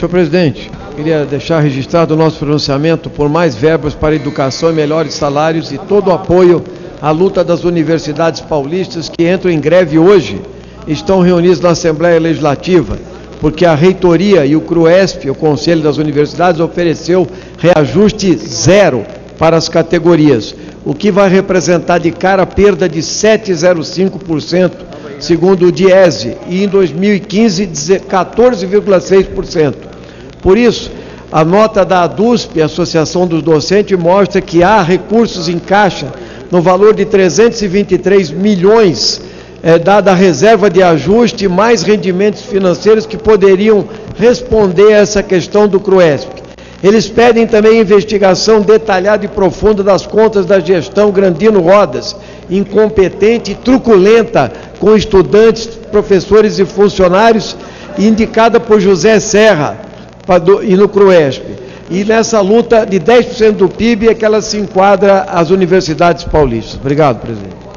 Senhor presidente, queria deixar registrado o nosso pronunciamento por mais verbas para educação e melhores salários e todo o apoio à luta das universidades paulistas que entram em greve hoje estão reunidos na Assembleia Legislativa, porque a reitoria e o CRUESP, o Conselho das Universidades, ofereceu reajuste zero para as categorias, o que vai representar de cara perda de 7,05%, segundo o Diese, e em 2015 14,6%. Por isso, a nota da ADUSP, Associação dos Docentes, mostra que há recursos em caixa no valor de 323 milhões, é, dada a reserva de ajuste, mais rendimentos financeiros que poderiam responder a essa questão do CRUESP. Eles pedem também investigação detalhada e profunda das contas da gestão Grandino Rodas, incompetente e truculenta com estudantes, professores e funcionários, indicada por José Serra e no CRUESP. E nessa luta de 10% do PIB é que ela se enquadra às universidades paulistas. Obrigado, presidente.